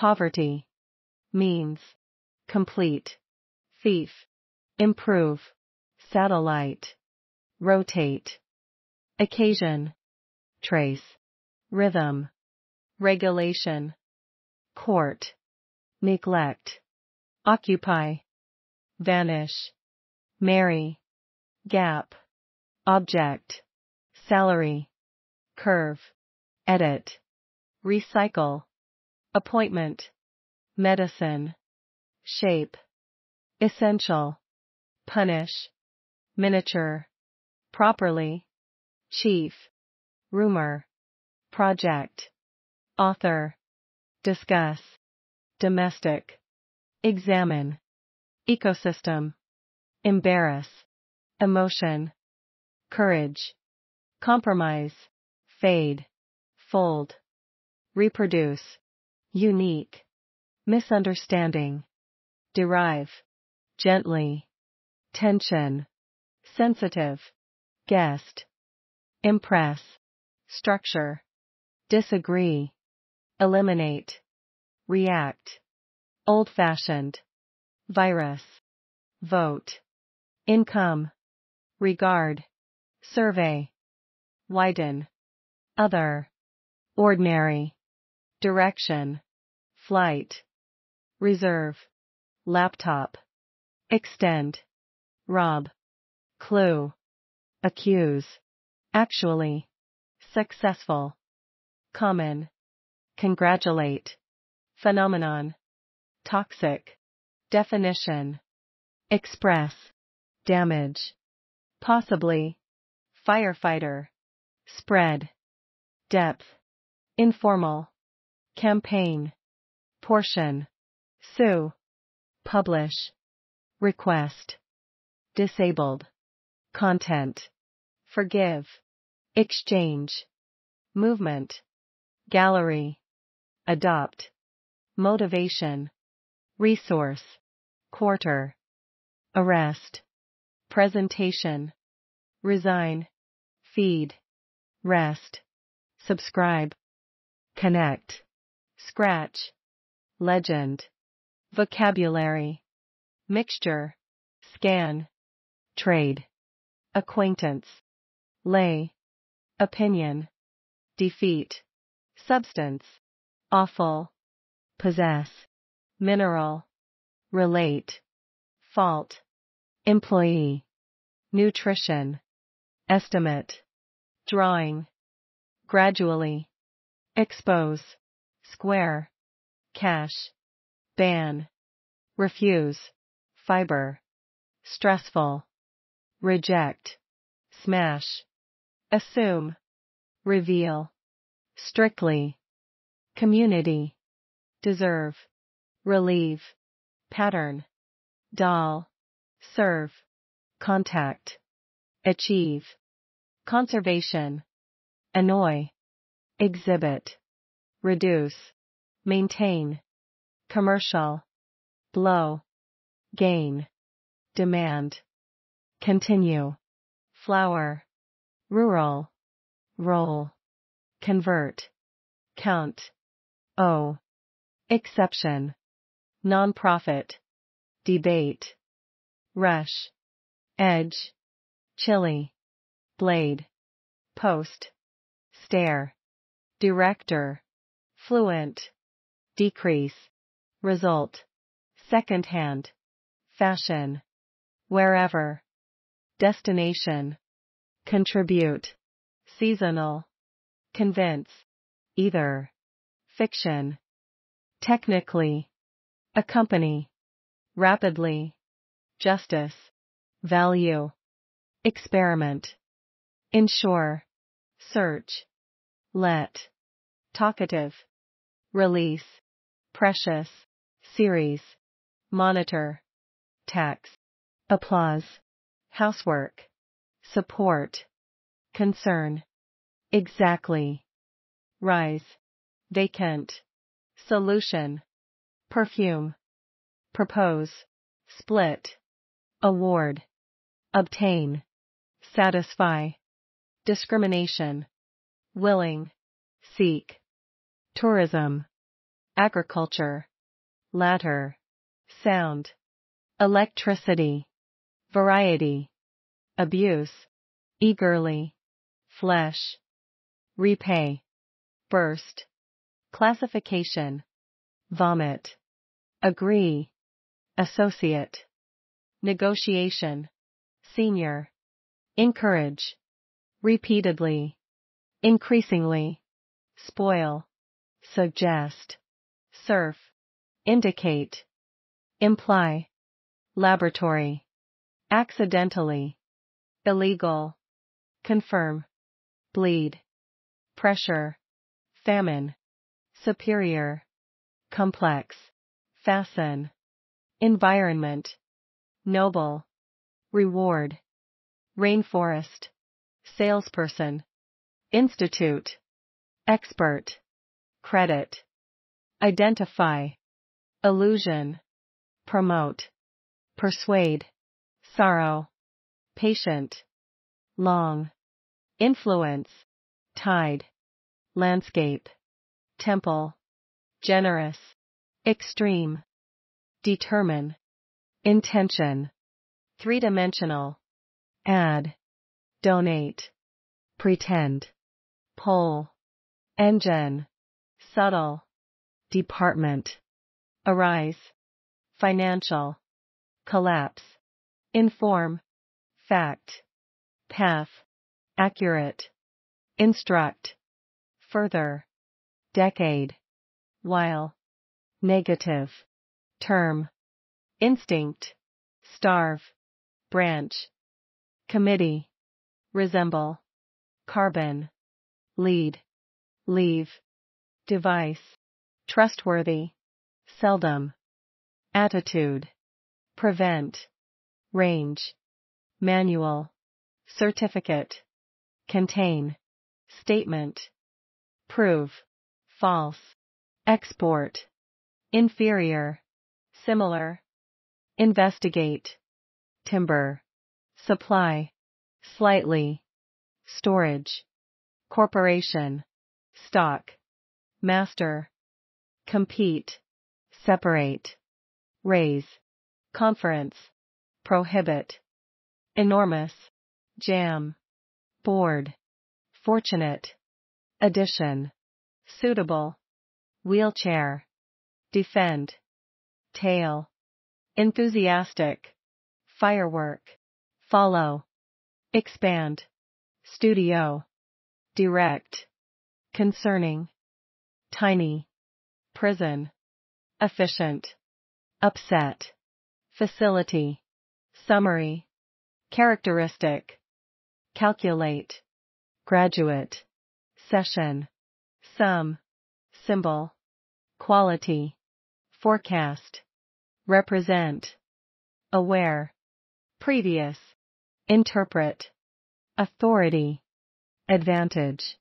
poverty, means, complete, thief, improve, satellite, rotate, occasion, trace, rhythm, regulation, court, neglect, occupy, vanish, marry, gap, object, salary, curve, edit, recycle, appointment, medicine, shape, essential, punish, miniature, properly, chief, rumor, project, author, discuss, domestic, examine, ecosystem, embarrass, emotion, courage, compromise, fade, fold, reproduce, unique, misunderstanding, derive, gently, tension, sensitive, guest, impress, structure, disagree, eliminate, react, old-fashioned, virus, vote, income, regard, survey, widen, other, ordinary, direction, flight, reserve, laptop, extend, rob, clue, accuse, actually, successful, common, congratulate, phenomenon, toxic, definition, express, damage, possibly, firefighter, spread, depth, informal, campaign, portion, sue, publish, request, disabled, content, forgive, exchange, movement, gallery, adopt, motivation, resource, quarter, arrest, presentation, resign, feed, rest, subscribe, connect, scratch, legend, vocabulary, mixture, scan, trade, acquaintance, lay, opinion, defeat, substance, awful, possess, mineral, relate, fault, employee, nutrition, estimate, drawing, gradually, expose, square, cash, ban, refuse, fiber, stressful, reject, smash, assume, reveal, strictly, community, deserve, relieve, pattern, doll, serve, contact, achieve, conservation, annoy, exhibit, reduce, maintain, commercial, blow, gain, demand, continue, flower, rural, roll, convert, count, o, exception, nonprofit, debate, rush, edge, chili, blade, post, stare, director, fluent, decrease, result, secondhand, fashion, wherever, destination, contribute, seasonal, convince, either, fiction, technically, accompany, rapidly, justice, value, experiment, ensure, search, let, talkative, release, precious, series, monitor, tax, applause, housework, support, concern, exactly, rise, vacant, solution, perfume, propose, split, award, obtain, satisfy, discrimination, willing, seek, tourism, agriculture, ladder, sound, electricity, variety, abuse, eagerly, flesh, repay, burst, classification, vomit, agree, associate, negotiation, senior, encourage, repeatedly, increasingly, spoil, suggest, surf, indicate, imply, laboratory, accidentally, illegal, confirm, bleed, pressure, famine, superior, complex, fasten, environment, noble, reward, rainforest, salesperson, institute, expert, credit, identify, illusion, promote, persuade, sorrow, patient, long, influence, tide, landscape, temple, generous, extreme, determine, intention, three-dimensional, add, donate, pretend, pull, engine, subtle, department, arise, financial, collapse, inform, fact, path, accurate, instruct, further, decade, while, negative, term, instinct, starve, branch, committee, resemble, carbon, lead, leave, device, trustworthy, seldom, attitude, prevent, range, manual, certificate, contain, statement, prove, false, export, inferior, similar, investigate, timber, supply, slightly, storage, corporation, stock, master, compete, separate, raise, conference, prohibit, enormous, jam, board, fortunate, addition, suitable, wheelchair, defend, tail, enthusiastic, firework, follow, expand, studio, direct, concerning, tiny, prison, efficient, upset, facility, summary, characteristic, calculate, graduate, session, sum, symbol, quality, forecast, represent, aware, previous, interpret, authority, advantage,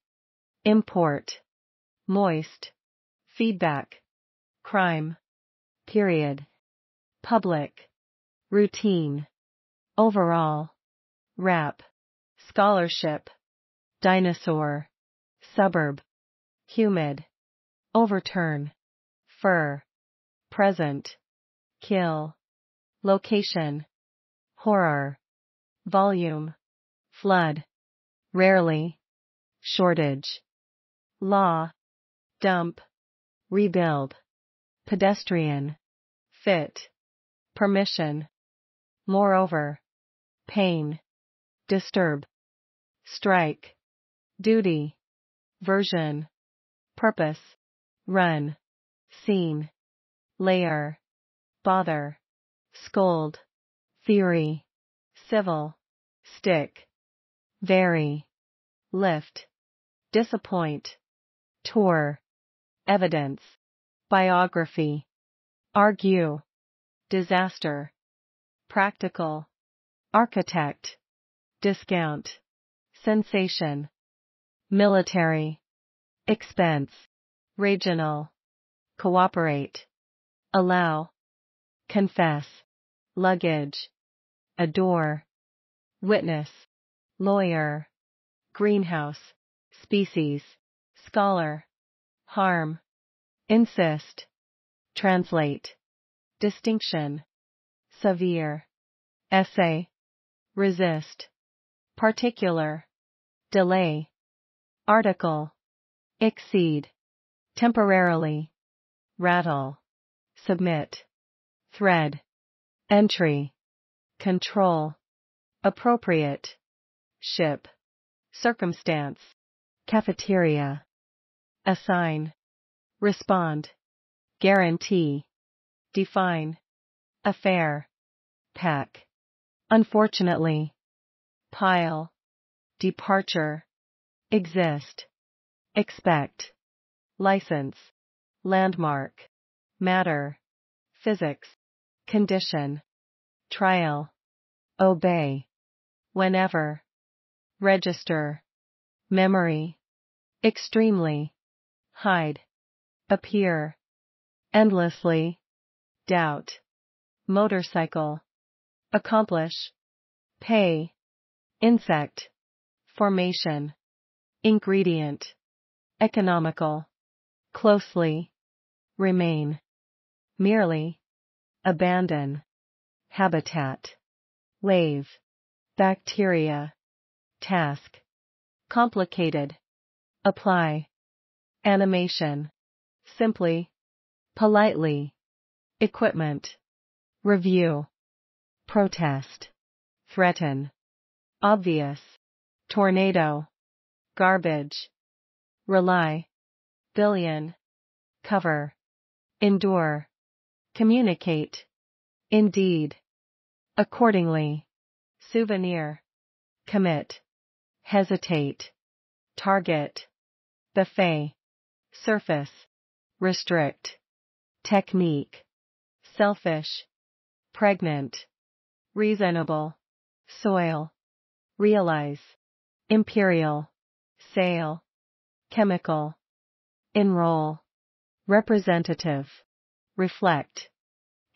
import, moist, feedback, crime, period, public, routine, overall, rap, scholarship, dinosaur, suburb, humid, overturn, fur, present, kill, location, horror, volume, flood, rarely, shortage, law, dump, rebuild, pedestrian, fit, permission, moreover, pain, disturb, strike, duty, version, purpose, run, scene, layer, bother, scold, theory, civil, stick, vary, lift, disappoint, tour, evidence, biography, argue, disaster, practical, architect, discount, sensation, military, expense, regional, cooperate, allow, confess, luggage, adore, witness, lawyer, greenhouse, species, scholar, harm, insist, translate, distinction, severe, essay, resist, particular, delay, article, exceed, temporarily, rattle, submit, thread, entry, control, appropriate, ship, circumstance, cafeteria, assign, respond, guarantee, define, affair, pack, unfortunately, pile, departure, exist, expect, license, landmark, matter, physics, condition, trial, obey, whenever, register, memory, extremely, hide, appear, endlessly, doubt, motorcycle, accomplish, pay, insect, formation, ingredient, economical, closely, remain, merely, abandon, habitat, wave, bacteria, task, complicated, apply, animation, simply, politely, equipment, review, protest, threaten, obvious, tornado, garbage, rely, billion, cover, endure, communicate, indeed, accordingly, souvenir, commit, hesitate, target, buffet, surface, restrict, technique, selfish, pregnant, reasonable, soil, realize, imperial, sale, chemical, enroll, representative, reflect,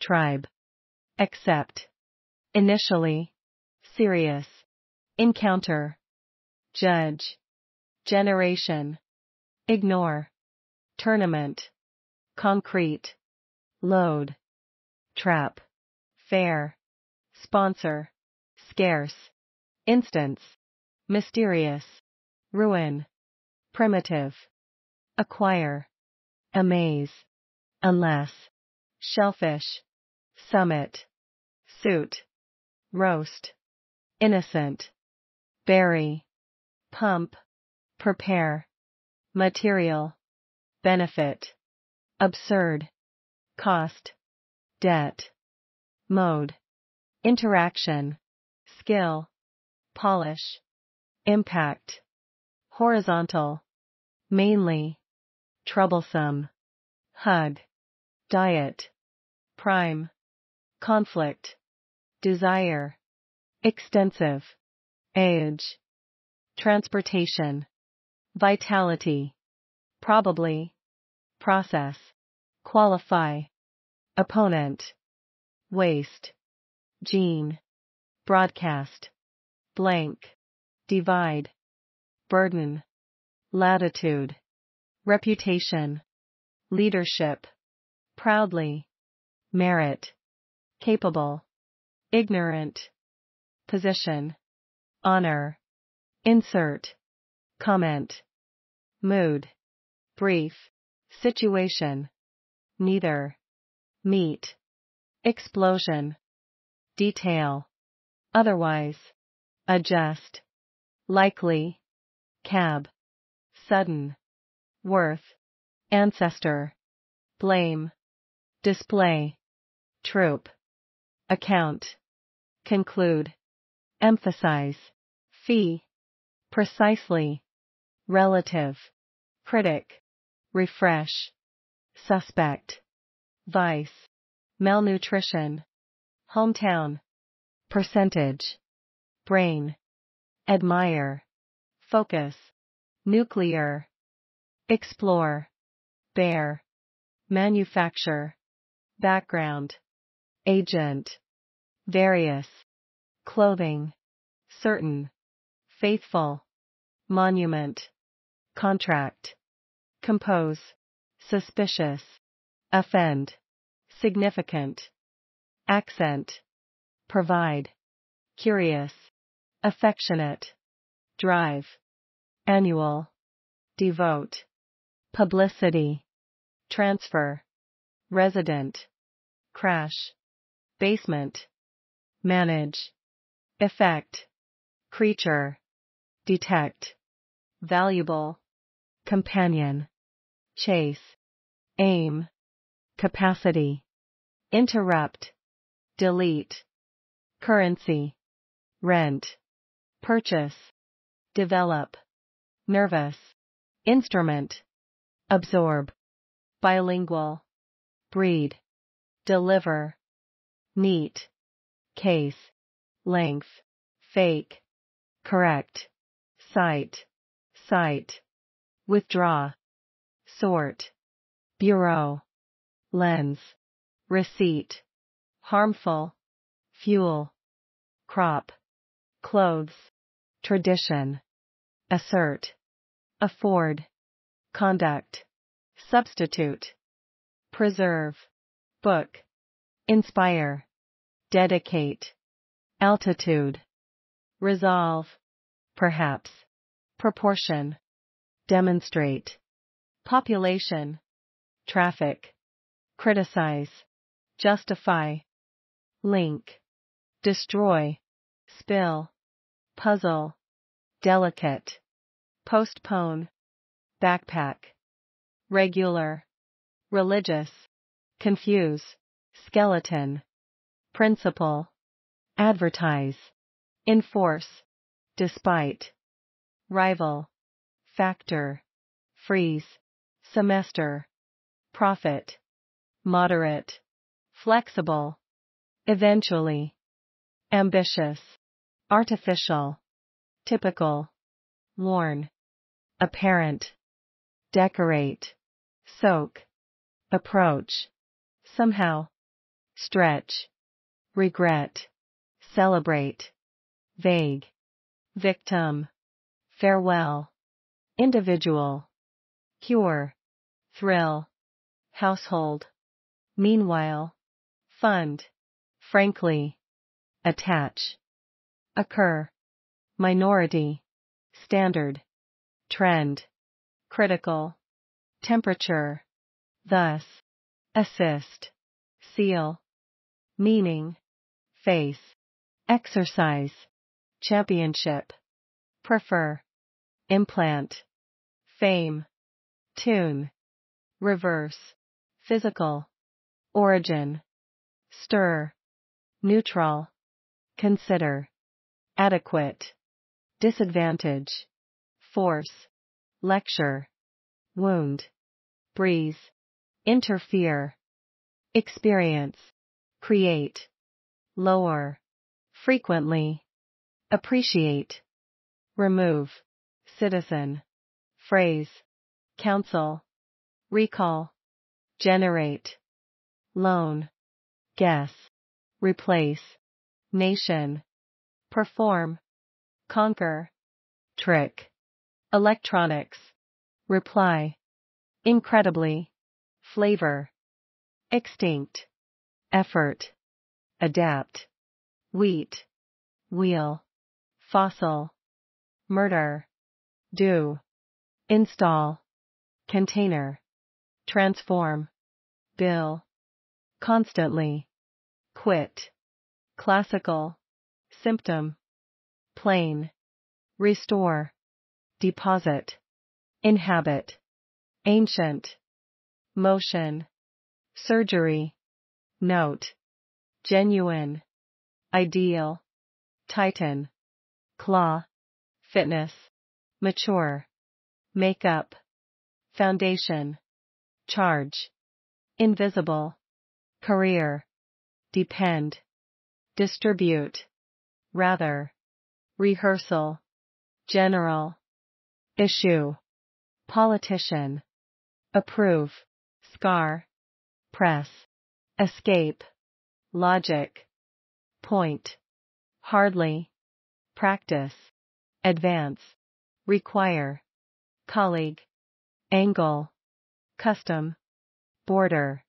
tribe, accept, initially, serious, encounter, judge, generation, ignore, tournament, concrete, load, trap, fair, sponsor, scarce, instance, mysterious, ruin, primitive, acquire, amaze, unless, shellfish, summit, suit, roast, innocent, bury, pump, prepare, material, benefit, absurd, cost, debt, mode, interaction, skill, polish, impact, horizontal, mainly, troublesome, hug, diet, prime, conflict, desire, extensive, age, transportation, vitality, probably, process, qualify, opponent, waste, gene, broadcast, blank, divide, burden, latitude, reputation, leadership, proudly, merit, capable, ignorant, position, honor, insert, comment, mood, brief, situation, neither, meet, explosion, detail, otherwise, adjust, likely, cab, sudden, worth, ancestor, blame, display, troop, account, conclude, emphasize, fee, precisely, relative, critic, refresh, suspect, vice, malnutrition, hometown, percentage, brain, admire, focus, nuclear, explore, bear, manufacture, background, agent, various, clothing, certain, faithful, monument, contract, compose, suspicious, offend, significant, accent, provide, curious, affectionate, drive, annual, devote, publicity, transfer, resident, crash, basement, manage, effect, creature, detect, valuable, companion, chase, aim, capacity, interrupt, delete, currency, rent, purchase, develop, nervous, instrument, absorb, bilingual, breed, deliver, neat, case, length, fake, correct, sight, sight, withdraw, sort, bureau, lens, receipt, harmful, fuel, crop, clothes, tradition, assert, afford, conduct, substitute, preserve, book, inspire, dedicate, altitude, resolve, perhaps, proportion, demonstrate, population, traffic, criticize, justify, link, destroy, spill, puzzle, delicate, postpone, backpack, regular, religious, confuse, skeleton, principle, advertise, enforce, despite, rival, factor, freeze, semester, profit, moderate, flexible, eventually, ambitious, artificial, typical, worn, apparent, decorate, soak, approach, somehow, stretch, regret, celebrate, vague, victim, farewell, individual, cure, thrill, household, meanwhile, fund, frankly, attach, occur, minority, standard, trend, critical, temperature, thus, assist, seal, meaning, face, exercise, championship, prefer, implant, fame, tune, reverse, physical, origin, stir, neutral, consider, adequate, disadvantage, force, lecture, wound, breeze, interfere, experience, create, lower, frequently, appreciate, remove, citizen, phrase, counsel, recall, generate, loan, guess, replace, nation, perform, conquer, trick, electronics, reply, incredibly, flavor, extinct, effort, adapt, wheat, wheel, fossil, murder, do, install, container, transform, bill, constantly, quit, classical, symptom, plain, restore, deposit, inhabit, ancient, motion, surgery, note, genuine, ideal, titan, claw, fitness, mature, makeup, foundation, charge, invisible, career, depend, distribute, rather, rehearsal, general, issue, politician, approve, scar, press, escape, logic, point, hardly, practice, advance, require, colleague, angle, custom, border,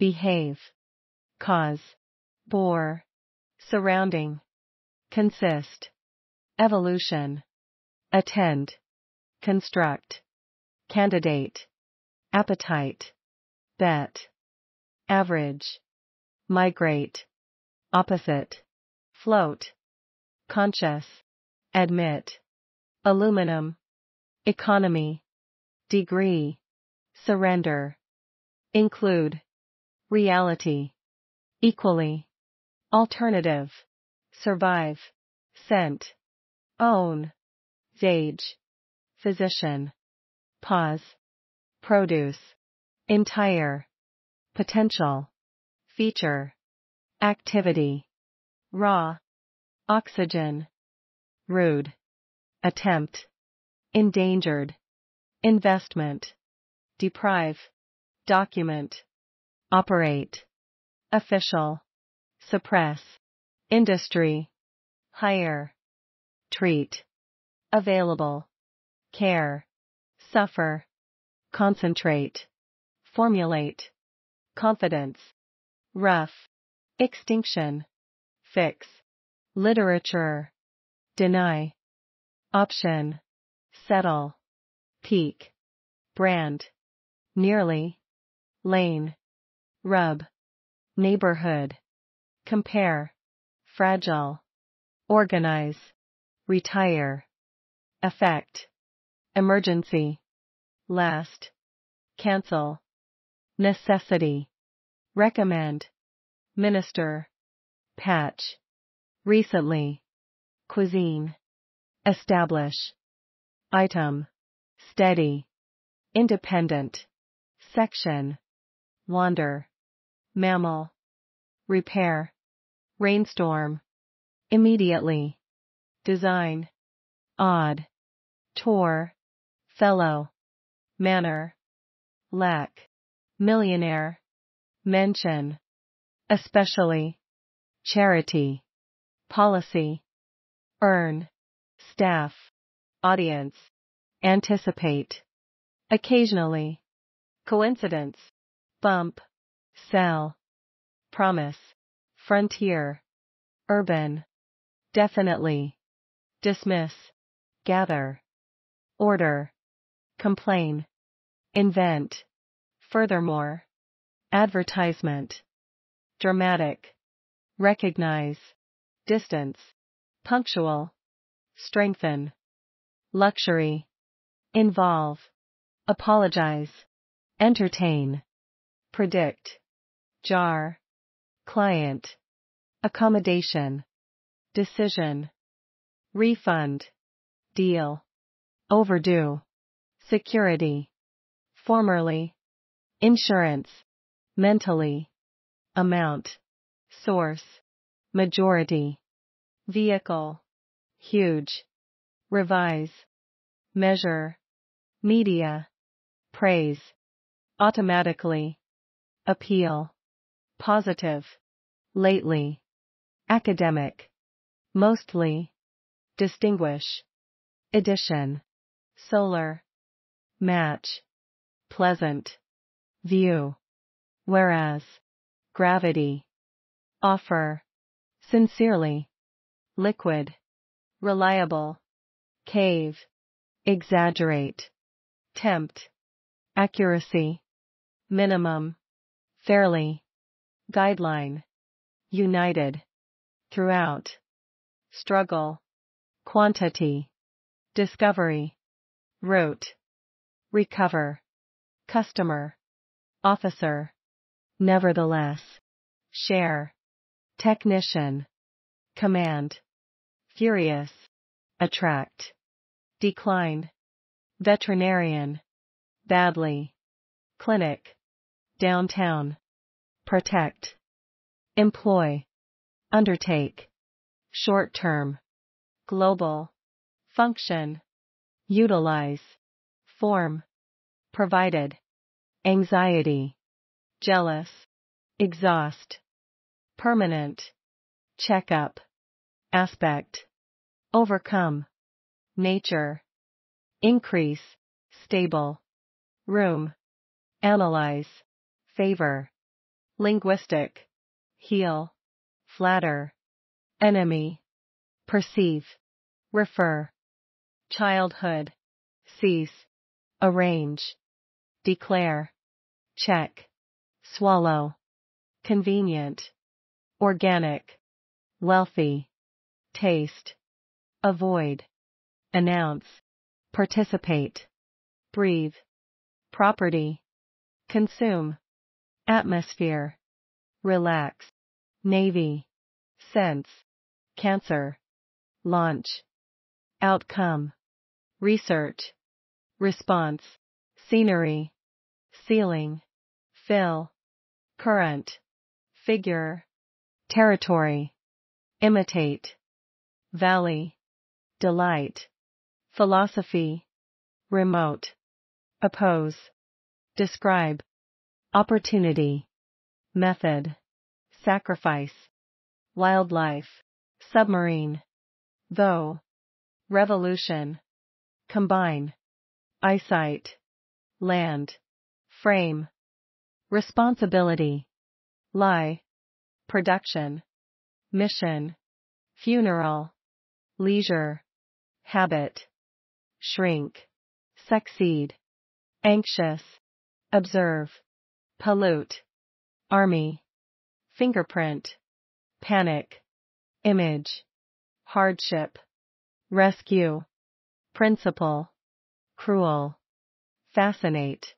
behave. cause, bore, surrounding, consist, evolution, attend, construct, candidate, appetite, bet, average, migrate, opposite, float, conscious, admit, aluminum, economy, degree, surrender, include, reality, equally, alternative, survive, scent, own, age, physician, pause, produce, entire, potential, feature, activity, raw, oxygen, rude, attempt, endangered, investment, deprive, document, operate, official, suppress, industry, hire, treat, available, care, suffer, concentrate, formulate, confidence, rough, extinction, fix, literature, deny, option, settle, peak, brand, nearly, lane, rub, neighborhood, compare, fragile, organize, retire, effect, emergency, last, cancel, necessity, recommend, minister, patch, recently, cuisine, establish, item, steady, independent, section, wander, mammal, repair, rainstorm, immediately, design, odd, tour, fellow, manner, lack, millionaire, mention, especially, charity, policy, earn, staff, audience, anticipate, occasionally, coincidence, bump, sell, promise, frontier, urban, definitely, dismiss, gather, order, complain, invent, furthermore, advertisement, dramatic, recognize, distance, punctual, strengthen, luxury, involve, apologize, entertain, predict, jar, client, accommodation, decision, refund, deal, overdue, security, formerly, insurance, mentally, amount, source, majority, vehicle, huge, revise, measure, media, praise, automatically, appeal, positive, lately, academic, mostly, distinguish, edition, solar, match, pleasant, view, whereas, gravity, offer, sincerely, liquid, reliable, cave, exaggerate, tempt, accuracy, minimum, fairly, guideline, united, throughout, struggle, quantity, discovery, route, recover, customer, officer, nevertheless, share, technician, command, furious, attract, decline, veterinarian, badly, clinic, downtown, protect, employ, undertake, short term, global, function, utilize, form, provided, anxiety, jealous, exhaust, permanent, checkup, aspect, overcome, nature, increase, stable, room, analyze, favor, linguistic, heal, flatter, enemy, perceive, refer, childhood, cease, arrange, declare, check, swallow, convenient, organic, wealthy, taste, avoid, announce, participate, breathe, property, consume, atmosphere, relax, navy, sense, cancer, launch, outcome, research, response, scenery, ceiling, fill, current, figure, territory, imitate, valley, delight, philosophy, remote, oppose, describe, opportunity, method, sacrifice, wildlife, submarine, though, revolution, combine, eyesight, land, frame, responsibility, lie, production, mission, funeral, leisure, habit, shrink, succeed, anxious, observe, pollute, army, fingerprint, panic, image, hardship, rescue, principle, cruel, fascinate,